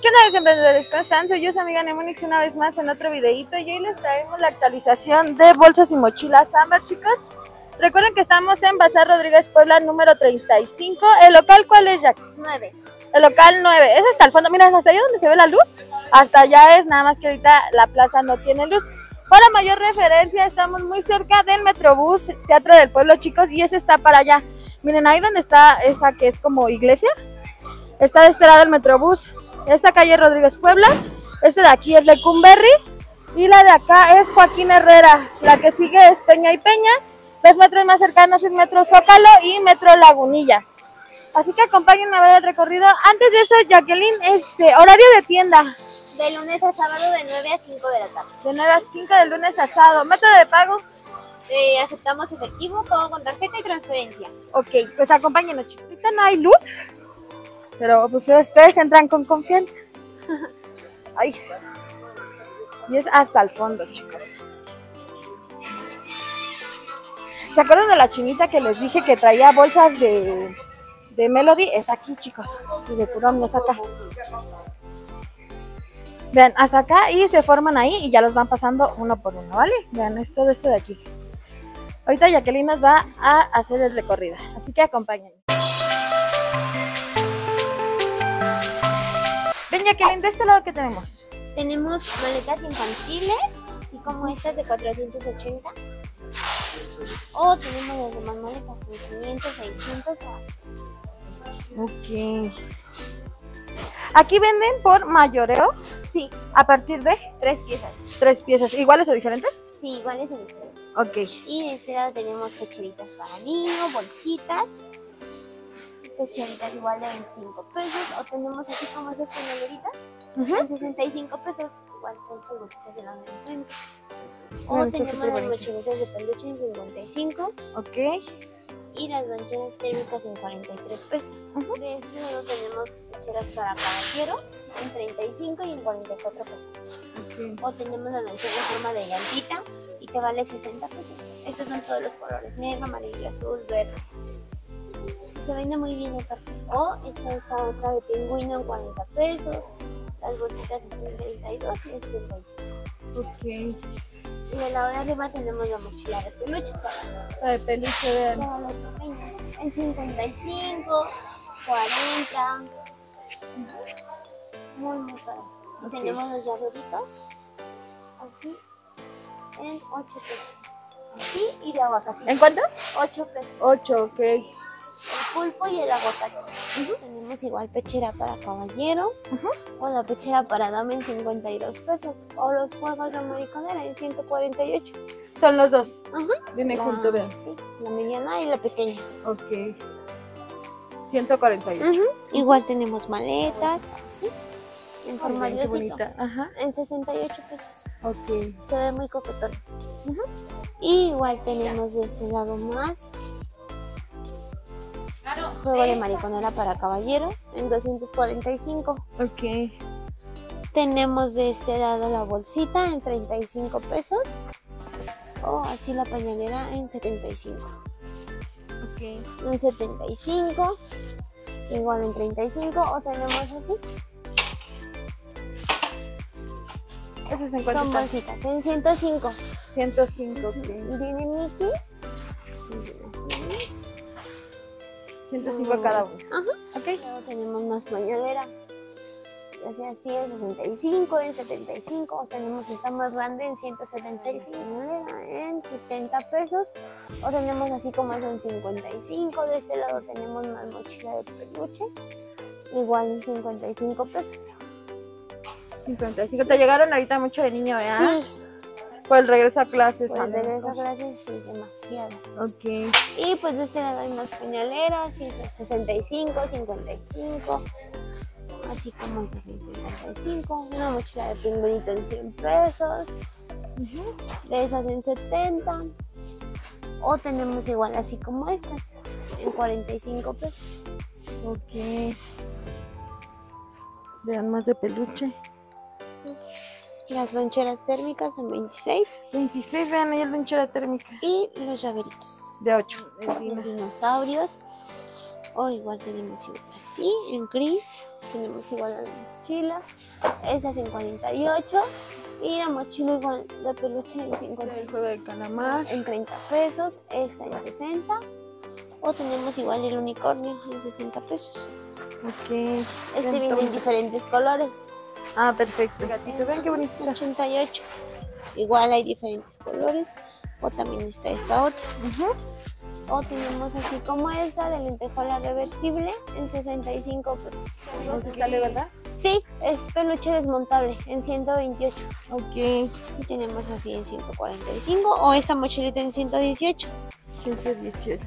¿Qué onda, mis emprendedores? Soy yo, su amiga Nemonix, una vez más en otro videito y hoy les traemos la actualización de bolsas y mochilas Amber, chicos. Recuerden que estamos en Bazar Rodríguez Puebla número 35. ¿El local cuál es, Jack? 9. El local 9. Es hasta el fondo. Mira, hasta allá donde se ve la luz. Hasta allá es, nada más que ahorita la plaza no tiene luz. Para mayor referencia, estamos muy cerca del Metrobús Teatro del Pueblo, chicos, y ese está para allá. Miren, ahí donde está esta que es como iglesia, está de este lado el Metrobús. Esta calle Rodríguez Puebla, este de aquí es Lecumberri, y la de acá es Joaquín Herrera. La que sigue es Peña y Peña, dos metros más cercanos es Metro Zócalo y Metro Lagunilla. Así que acompáñenme a ver el recorrido. Antes de eso, Jacqueline, este, horario de tienda. De lunes a sábado de 9 a 5 de la tarde. De 9 a 5 del lunes a sábado. Método de pago. Eh, aceptamos efectivo, pago con tarjeta y transferencia. Ok, pues acompáñenos, chicos. Ahorita no hay luz, pero pues ustedes entran con confianza. Ay. Y es hasta el fondo, chicos. ¿Se acuerdan de la chinita que les dije que traía bolsas de, de Melody? Es aquí, chicos. Y de Purón es acá. Vean, hasta acá y se forman ahí y ya los van pasando uno por uno, ¿vale? Vean, es todo esto de aquí. Ahorita Jacqueline nos va a hacer el recorrido, así que acompáñenme. Ven Jacqueline, de este lado que tenemos. Tenemos maletas infantiles, así como estas de 480. O tenemos las demás maletas en 500, 600 o así. Ok. Aquí venden por mayoreo Sí, a partir de tres piezas. tres piezas, iguales o diferentes. Sí, iguales en diferentes. Ok. Y de este lado tenemos pecheritas para niños, bolsitas. Pecheritas igual de 25 pesos. O tenemos así como esas pañaleritas Ujú. en 65 pesos. Igual con sus bolsitas de la de enfrente. O está tenemos las mochilitas de peluche en 55 Ok. y las loncheras térmicas en 43 pesos. Ujú. De este lado tenemos pecheras para caballero en 35 y en 44 pesos. O tenemos la lonchera en forma de llantita y te vale 60 pesos. Estos son todos los colores, negro, amarillo, azul, verde. Se vende muy bien aparte. O esta esta otra de pingüino en 40 pesos. Las bolsitas en 32 y en 65. Ok. Y del lado de arriba tenemos la mochila de peluche para, La de peluche, vean. para los pequeños. En 55, 40. Muy, muy caros. Y Ok. Tenemos los llaveritos. Así. En 8 pesos. Así y de aguacate. ¿En cuánto? 8 pesos. Ocho, ok. El pulpo y el aguacate. Tenemos igual pechera para caballero. O la pechera para dama en 52 pesos. O los juegos de mariconera en 148. Son los dos. Ajá. Viene La- junto, vean. Sí, la mediana y la pequeña. Ok. 148. Ujú. Igual tenemos maletas, ¿sí? En forma de osito. Ajá. En 68 pesos. Ok. Se ve muy coquetón. Y igual tenemos de este lado más. Juego de mariconera para caballero en 245. Ok. Tenemos de este lado la bolsita en 35 pesos. O así la pañalera en 75. Ok. En 75. Igual en 35. O tenemos así. Ese es en Son bolsitas en 105. 105, ok. Viene Mickey. 105 cada uno. Ajá. Luego tenemos más pañalera. Ya sea así en 65, en 75. O tenemos esta más grande en 175. pañalera En 70 pesos. O tenemos así como es en 55. De este lado tenemos más mochila de peluche. Igual en 55 pesos. 55. Te llegaron ahorita mucho de niño, ¿verdad? Sí, Por el regreso a clases. pues de esas clases sí, demasiadas. Ok. Y pues de este lado hay más pañaleras, 65, 55, así como en 55, una mochila de pingüinito en 100 pesos, de esas en 70, o tenemos igual así como estas, en 45 pesos. Ok. Vean más de peluche. Las loncheras térmicas en 26 26, vean ahí el lonchera térmica. y los llaveritos. De 8. Los dinosaurios, o igual tenemos igual así, en gris, Tenemos igual la mochila. Esa es en 48. Y la mochila igual de peluche en El 55. juego de calamar. En 30 pesos. Esta en 60. O tenemos igual el unicornio en 60 pesos. Ok. Este viene en Entonces- diferentes colores. Ah, perfecto. Gatito, vean qué bonito está. 88. Igual hay diferentes colores. O también está esta otra. O tenemos así como esta de lentejuela reversible en 65 pesos. Ok. ¿Sale, verdad? Sí, es peluche desmontable en 128. Ok. Y tenemos así en 145 o esta mochilita en 118. 118.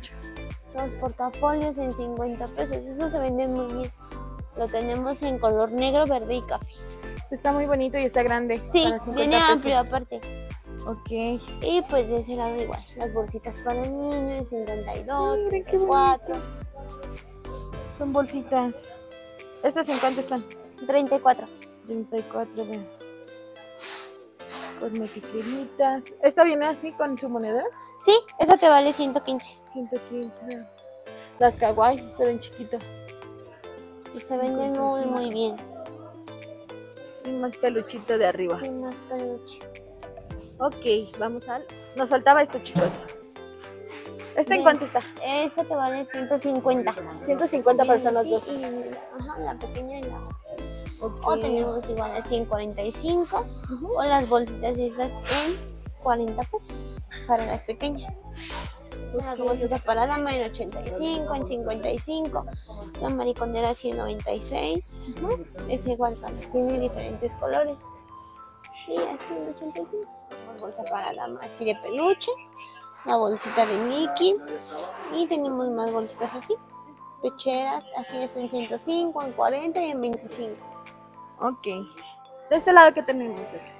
Los portafolios en 50 pesos. Estos se venden muy bien. Lo tenemos en color negro, verde y café. Está muy bonito y está grande. Sí, para 50 viene pesos. amplio aparte. Ok. Y pues de ese lado igual. Las bolsitas para niños en 52, Miren qué 34, Son bolsitas. ¿Estas en cuánto están? 34. 34, vean. Cosmetiqueritas. ¿Esta viene así con su moneda? Sí, esa te vale 115. 115. vean. Las kawaii, pero en chiquito. Y se venden muy, muy bien. Y más peluchito de arriba. Sí, más peluche. Ok, vamos al. Nos faltaba esto, chicos. ¿Este en cuánto está? Esa te vale 150. 150 para Viene los dos. y la- ajá, la pequeña y la Ok. O tenemos igual así en 45 Ujú. o las bolsitas estas en 40 pesos para las pequeñas. Las bolsitas para dama en 85, en 55, la mariconera así en 96. Ujú. Es igual tiene diferentes colores. Y así en 85. Tenemos bolsa para dama así de peluche, la bolsita de Mickey y tenemos más bolsitas así. Pecheras, así está en 105, en 40 y en 25. Ok. De este lado que tenemos.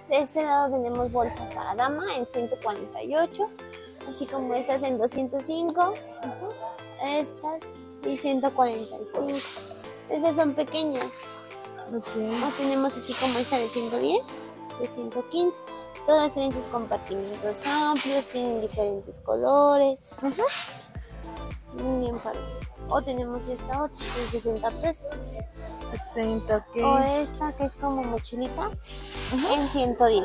De este lado tenemos bolsa para dama en 148, así como estas en 205, estas en 145. Estas son pequeñas. O tenemos así como esta de 110, de 115. Todas tienen sus compartimentos amplios, tienen diferentes colores. Bien padres. O tenemos esta otra en 60 pesos. 60, ok. O esta que es como mochilita en 110.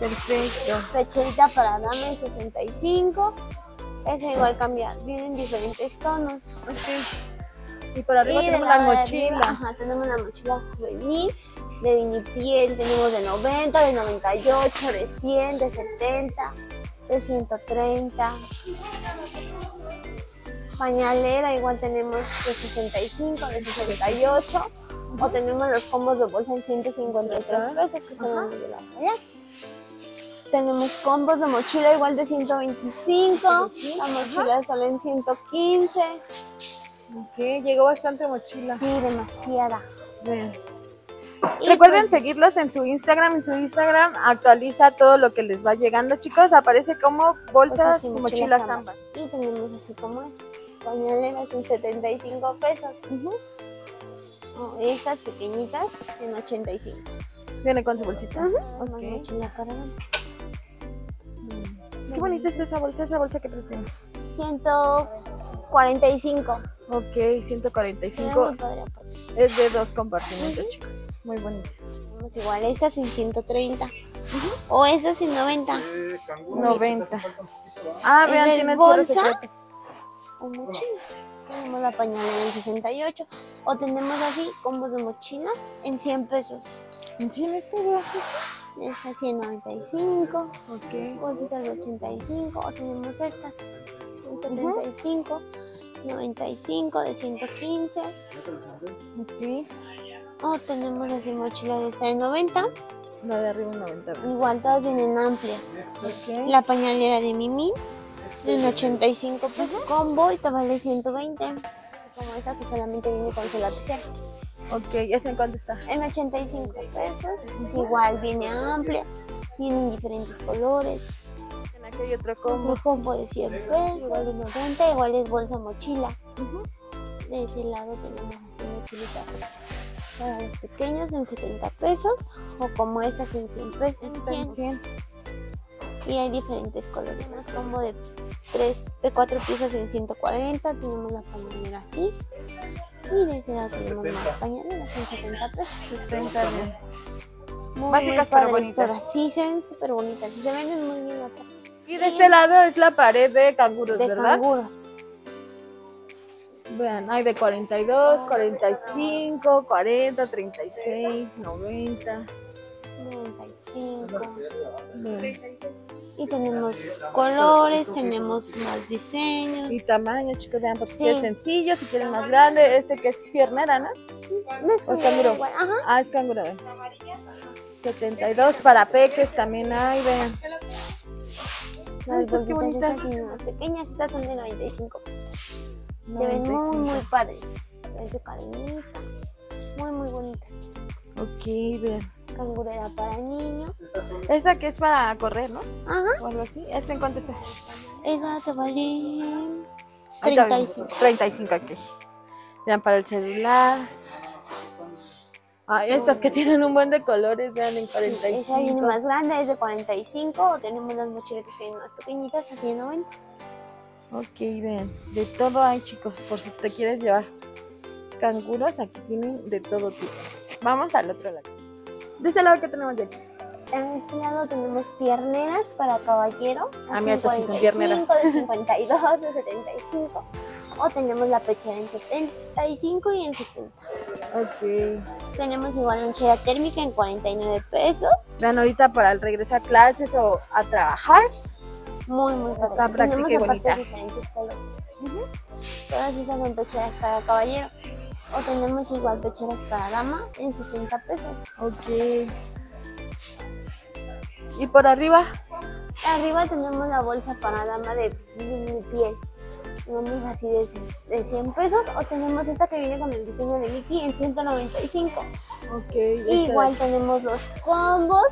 Perfecto. Pecherita para dama en 65. Esa igual cambia, vienen diferentes tonos. Ok. Y por arriba Y tenemos la de mochila. arriba, ajá, tenemos la mochila juvenil, de vinipiel, tenemos de 90, de 98, de 100, de 70, de 130. Pañalera igual tenemos de 65, de 68. O tenemos los combos de bolsa en 153 pesos que son los de la allá. Tenemos combos de mochila igual de 125. La mochila sale en 115. Ok, llegó bastante mochila. Sí, demasiada. Recuerden pues, seguirlos en su Instagram. En su Instagram actualiza todo lo que les va llegando, chicos. Aparece como bolsas Bolsas y mochilas ambas. Y tenemos así como estas, pañaleras en 75 pesos. O estas pequeñitas en 85. Viene con su bolsita. Más Ok. mochila para. Qué bonita está esa bolsa, esa bolsa que tiene. 145. Ok, Se ve 145. muy padre aparte. Es de dos compartimentos, chicos. Muy bonita. Tenemos igual estas en 130. O estas en 90. 90. Ah, vean, es tiene el bolsa. O mochila. Tenemos la pañalera en 68. O tenemos así combos de mochila en 100 pesos. Este de aquí. Esta 195. Ok. bolsitas de 85 o tenemos estas de 75, 95 de 115 Ok. o tenemos así mochila de esta de 90, La de arriba 90. igual todas vienen amplias. La pañalera de Mimi en 85 pesos combo y te vale 120. Como esta que solamente viene con su lapicera. Ok, ¿ese en cuánto está? En 85 pesos, igual viene amplia, vienen diferentes colores. En aquí hay otro combo. Un combo de 100 pesos, igual de 90, igual es bolsa mochila. De ese lado tenemos así mochilita para los pequeños en 70 pesos o como estas en 100 pesos. En 100. Y hay diferentes colores. Tenemos combo de 3, de 4 piezas en 140, tenemos la pañalera así. Y de ese lado tenemos más pañaleras en 70 pesos. 70 bien. Muy, Básicas, muy padres bonitas. todas. Sí, se ven súper bonitas y se venden muy bien acá. Y de este lado es la pared de canguros, De ¿verdad? canguros. Vean, hay de 42, 45, 40, 36, 90. 95. Bien. Y tenemos colores, tenemos más diseños. Y tamaño, chicos, vean, porque Sí. es sencillo, si quieren más grande, este que es piernera, ¿no? No es canguro. igual, Ajá. Ah, es canguro, ven. 72 para peques también hay, vean. Ay, Las qué bonitas. estas son más pequeñas, estas son de 95 pesos. Se ven 95. muy, muy padres. Es de cadenita. Muy, muy bonitas. Ok, vean. Cangurera para niños. Esta que es para correr, ¿no? Ajá. O algo así. ¿Este en cuánto está? Esa te vale Ahí está, ven. 35. 35 aquí. Vean, para el celular. Ay, estas que tienen un buen de colores, vean, en 45. Esa viene más grande, es de 45. O tenemos las mochiletas que vienen más pequeñitas, así de 90. Ok, vean, de todo hay, chicos, por si te quieres llevar canguros, aquí tienen de todo tipo. Vamos al otro lado. De este lado que tenemos de aquí. En este lado tenemos pierneras para caballero. Ah, así mira, en estas sí son pierneras. 45, de 52, de 75. O tenemos la pechera en 75 y en 70. Ok. Tenemos igual lonchera térmica en 49 pesos. Vean, ahorita para el regreso a clases o a trabajar. Muy, muy padre. Está práctica y bonita. diferentes colores. Todas estas son pecheras para caballero. O tenemos igual pecheras para dama en 70 pesos. Ok. Y por arriba, Arriba tenemos la bolsa para dama de, piel. Tenemos así de, de 100 pesos. O tenemos esta que viene con el diseño de Mickey en 195. ok. Igual tenemos los combos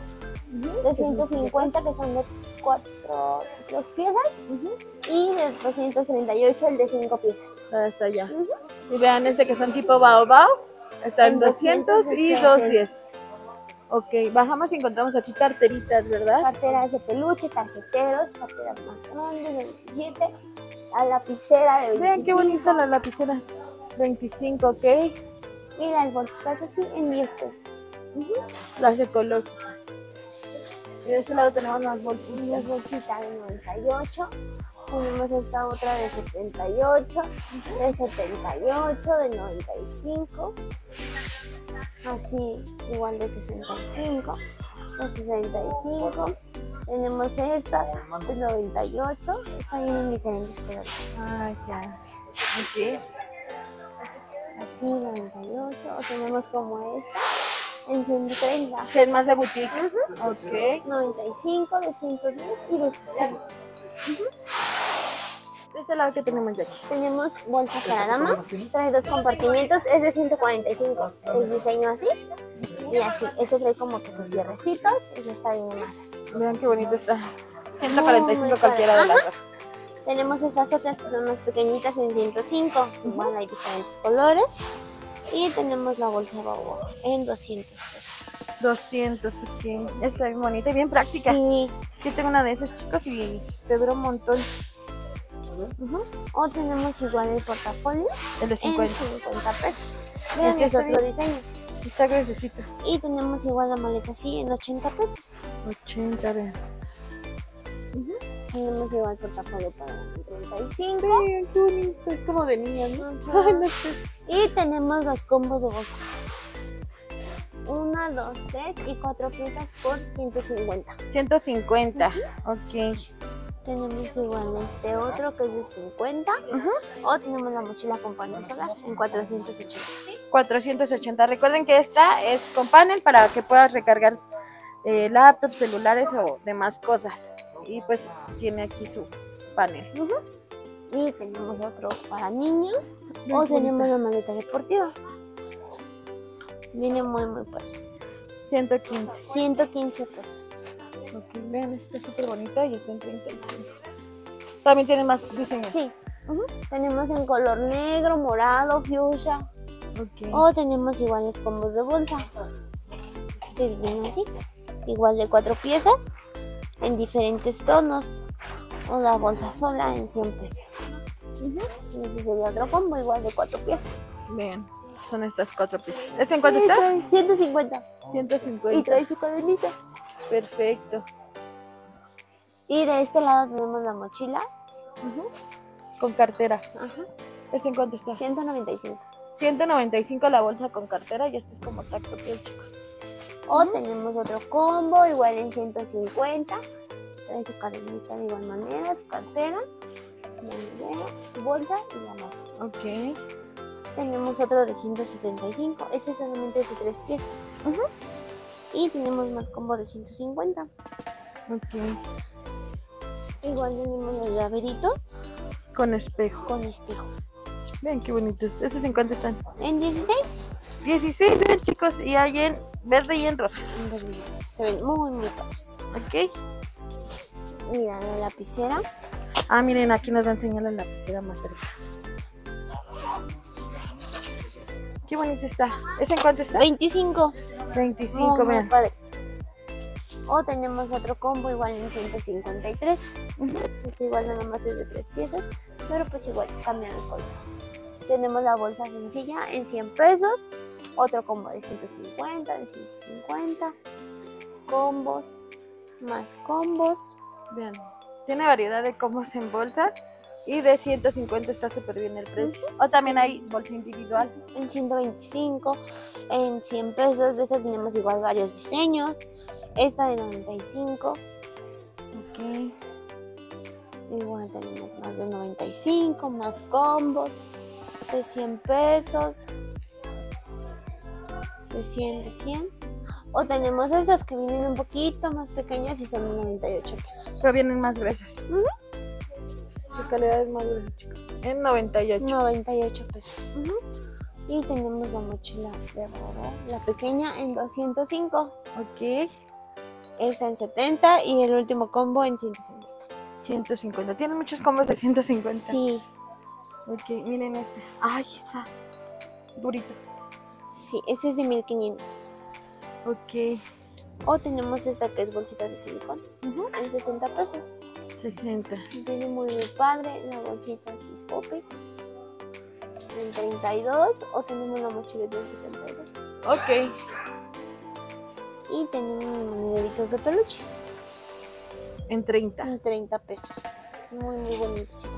Ujú, de 150 que son de 4 dos piezas. Y de 238 el de 5 piezas. Hasta allá. Ujú. Y vean este que son tipo baobab. Está en En 200 y 200. 210. Ok, bajamos y encontramos aquí carteritas, ¿verdad? Carteras de peluche, tarjeteros, carteras más grandes de 27, la lapicera de 25. Vean qué bonita la lapicera. 25, ok. Y las bolsitas así en 10 pesos. Las ecológicas. Y de este lado tenemos Las bolsitas. bolsitas de 98. Tenemos esta otra de 78, de 78, de 95. Así, igual de 65, de 65. Tenemos esta de 98. Esta viene en diferentes colores. Ah. Ok. Así, 98. O tenemos como esta en 130. Que es más de boutique. Ok. 95, de 110 y de 60. De este lado que tenemos de aquí. Tenemos bolsa para dama, trae dos compartimientos, es de 145, el diseño así y así. Este trae como que sus cierrecitos y esta viene más así. Vean qué bonito está. Muy, 145 muy cualquiera de las dos. Tenemos estas otras que son más pequeñitas en 105, igual hay diferentes colores. Y tenemos la bolsa Baobab en 200 pesos. 200, ok. Está bien bonita y bien práctica. Sí, Yo tengo una de esas, chicos, y te dura un montón. Ujú. o tenemos igual el portafolio El de en 50. 50 pesos. Este es otro bien. diseño. Está gruesecito. Y tenemos igual la maleta así en 80 pesos. 80, vean. Tenemos igual portafolio para en 35. Vean, qué bonito. Es como de niña, ¿no? Ajá. Ay, no sé. Y tenemos los combos de bolsa. Una, dos, tres y cuatro piezas por 150. 150. Ok. Tenemos igual este otro que es de 50. Ujú. O tenemos la mochila con panel solar en 480. 480. Recuerden que esta es con panel para que puedas recargar eh, laptops, celulares o demás cosas. Y pues tiene aquí su panel. Y tenemos otro para niños. O tenemos la maleta deportiva. Viene muy, muy padre. 115. 115 pesos. Ok, vean, esta es súper bonita y está en 35. También tiene más diseños. Sí. Ujú. Tenemos en color negro, morado, fuchsia. Ok. O tenemos igual los combos de bolsa. Que vienen así. Igual de cuatro piezas. En diferentes tonos. O la bolsa sola en 100 pesos. Y ese sería otro combo igual de cuatro piezas. Bien, son estas cuatro piezas. ¿Este en cuánto está? trae 150. 150. Y trae su cadenita. Perfecto. Y de este lado tenemos la mochila. Con cartera. Ajá. ¿Este en cuánto está? 195. 195 la bolsa con cartera y este es como tacto piel, chicos. O tenemos otro combo, igual en 150. Trae su cadenita de igual manera, su cartera, su su bolsa y la mano. Ok. Tenemos otro de 175. Este solamente es de tres piezas. Ujú. Y tenemos más combo de 150. Ok. Igual tenemos los llaveritos Con espejo. con espejo. Vean qué bonitos. ¿Estos en cuánto están? En 16. 16, vean chicos. Y hay en verde y en rosa. en verduritas. Se ven muy, padres. Ok. Mira, la lapicera. Ah, miren, aquí nos va a enseñar la lapicera más cerca. Qué bonito está. ¿Ese en cuánto está? 25. 25, Muy, muy vean. padre. O tenemos otro combo igual en 153. Es igual nada más es de tres piezas. Pero pues igual cambian los colores. Tenemos la bolsa sencilla en 100 pesos. Otro combo de 150, de 150. Combos. Más combos. Vean. Tiene variedad de combos en bolsa. Y de 150 está súper bien el precio. O también hay bolsa individual. En 125. En 100 pesos. De esta tenemos igual varios diseños. Esta de 95. Ok. Igual tenemos más de 95, más combos de 100 pesos, de 100, de 100. O tenemos estas que vienen un poquito más pequeñas y son de 98 pesos. Pero vienen más gruesas. Ujú. Su calidad es más gruesa, chicos. En 98. 98 pesos. Ujú. Y tenemos la mochila de robo, la pequeña en 205, Ok. esta en 70 y el último combo en 150. 150. Tienen muchos combos de 150. Sí, Ok, miren este. Ay, esa. Durito. sí, este es de 1500. Ok. O tenemos esta que es bolsita de silicón Ujú. en 60 pesos. 60. Viene muy, muy padre la bolsita así popi. En 32 o tenemos la mochileta en 72. Ok. Y tenemos monederitos de peluche En 30. en 30 pesos. Muy, muy buenísimo.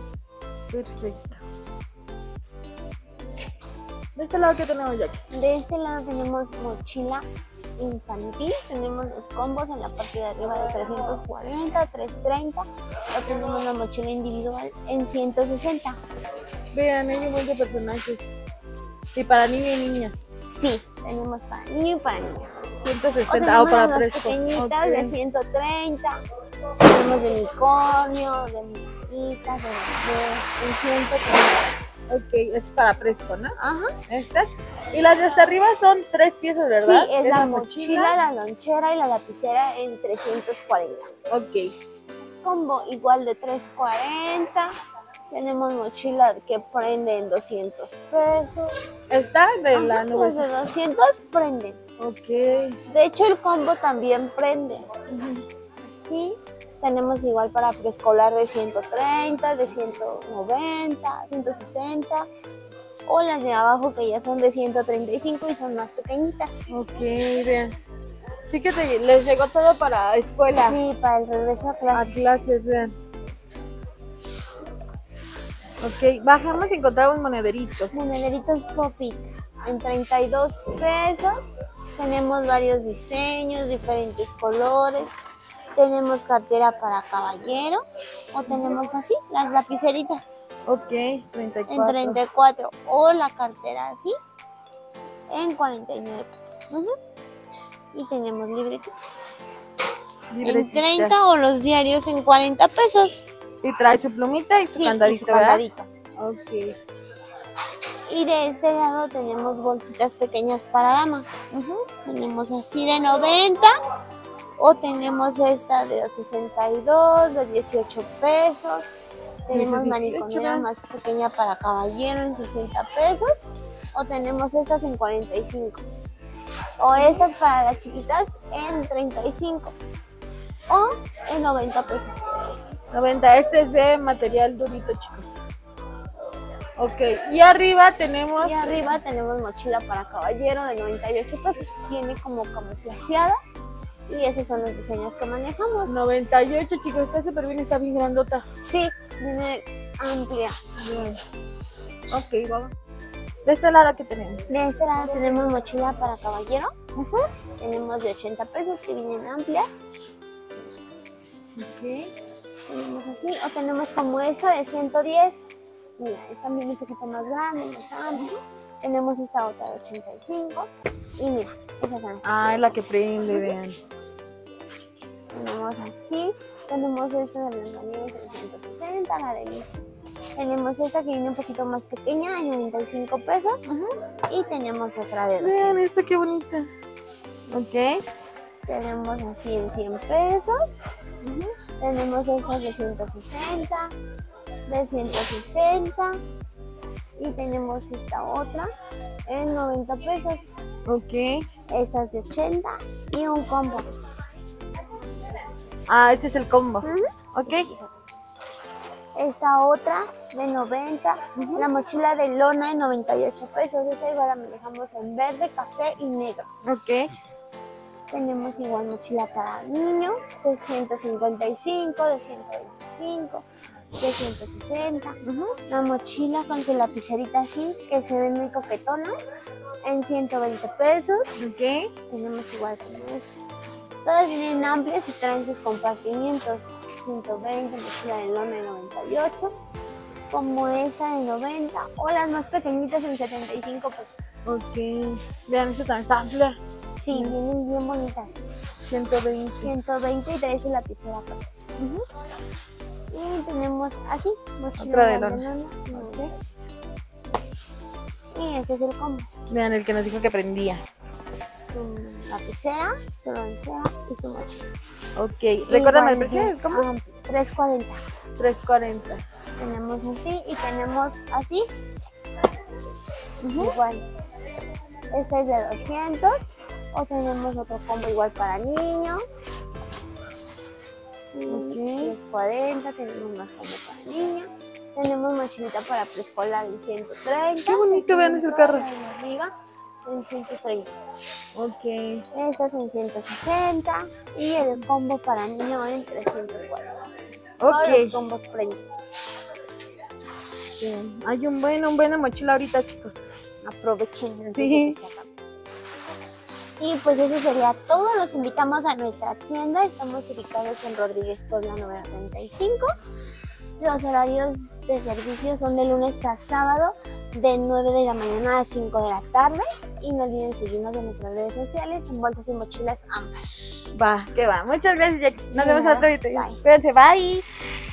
Perfecto. De este lado, ¿qué tenemos ya? De este lado tenemos mochila infantil. Tenemos los combos en la parte de arriba de 340, 330. O tenemos la mochila individual en 160. Vean, hay un montón de personajes. Y para niño y niña. Sí, tenemos para niño y para niña. O 160. tenemos o para las pequeñitas Ok. de 130. Tenemos de unicornio, de muñequitas, de bebés, en 130. Ok, es para fresco, ¿no? Ajá. Estas. Y las de hasta arriba son tres piezas, ¿verdad? Sí, es la mochila, la lonchera y la lapicera en 340. Ok. Es combo igual de 340. Tenemos mochila que prende en 200 pesos. Esta de la Ajá, nube. las de 200 prenden. Ok. De hecho, el combo también prende. Sí, tenemos igual para preescolar de 130, de 190, 160. O las de abajo que ya son de 135 y son más pequeñitas. Ok, vean. Sí que te- les llegó todo para escuela. Sí, para el regreso a A clases. clases, vean. Ok, bajamos y encontramos monederitos. Monederitos Popit en 32 pesos. Tenemos varios diseños, diferentes colores. Tenemos cartera para caballero. O tenemos así, las lapiceritas Ok, 34. en 34. O la cartera así en 49 pesos. Ujú. Y tenemos libretitas en Libretitas. 30 o los diarios en 40 pesos. Y trae su plumita y su Sí, y candadito, su ¿verdad? candadito. Ok. Y de este lado tenemos bolsitas pequeñas para dama. Ujú. Tenemos así de 90 o tenemos esta de 62, de 18 pesos. Tenemos 18, mariconera ¿verdad? más pequeña para caballero en 60 pesos o tenemos estas en 45. O estas para las chiquitas en 35 o en 90 pesos. todas esas. 90. Este es de material durito, chicos. Ok, y arriba tenemos... Y arriba tenemos mochila para caballero de 98 pesos. Viene como camuflajeada. Y esos son los diseños que manejamos. 98, chicos, está súper bien, está bien grandota. Sí, viene amplia. Bien. Ok, vamos. De este lado que tenemos. De este lado tenemos mochila para caballero. Tenemos de 80 pesos que vienen amplias. Ok. Tenemos así. O tenemos como esta de 110. Mira, esta viene un poquito más grande, más amplia. Tenemos esta otra de 85. Y mira, esas son las Ah, es la que prende, vean. Tenemos así. Tenemos esta de Blancanieves en 160, la de Mickey. Tenemos esta que viene un poquito más pequeña en 95 pesos. Y tenemos otra de 200. Vean esta qué bonita. Ok. Tenemos así en 100 pesos. Tenemos estas de 160, de 160 y tenemos esta otra en 90 pesos. Ok. Esta es de 80 y un combo. Ah, este es el combo. Ujú. Ok. Esta otra de 90, la mochila de lona en 98 pesos. Esta igual la manejamos en verde, café y negro. Ok. Tenemos igual mochila para niño de 155, de 125, de 160. La mochila con su lapicerita así, que se ve muy coquetona, en 120 pesos. Ok. Tenemos igual como esta. Todas vienen amplias y traen sus compartimientos. 120, mochila de lona de 98, como esta de 90, o las más pequeñitas en 75 pesos. Ok. Vean, esta está amplia. Sí, vienen bien bonitas. 120. 120 y trae su lapicera atrás. Y tenemos aquí, mochila Otra de de lona. lona. Y este es el combo. Vean el que nos dijo que prendía. Su lapicera, su lonchera y su mochila. Ok. Recuérdame el precio. ¿Cómo? ah, 340. 340. Tenemos así y tenemos así. Igual. Este es de 200. O tenemos otro combo igual para niños. Ok. 340. Tenemos más combo para niños. Tenemos mochilita para preescolar en 130. Qué bonito, vean ese carro. Arriba 130. Ok. Esta es en 160. Y el combo para niño en 340. Todos los Ok. combos premium. Bien. Hay un buen, un buena mochila ahorita, chicos. Aprovechen. Sí. Y pues eso sería todo. Los invitamos a nuestra tienda. Estamos ubicados en Rodríguez Puebla 935. Los horarios de servicio son de lunes a sábado de 9 de la mañana a 5 de la tarde. Y no olviden seguirnos en nuestras redes sociales en Bolsas y Mochilas Amber. Va, que va. Muchas gracias, Jackie. Nos vemos otro video. Bye. Cuídense, bye.